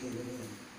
She did in.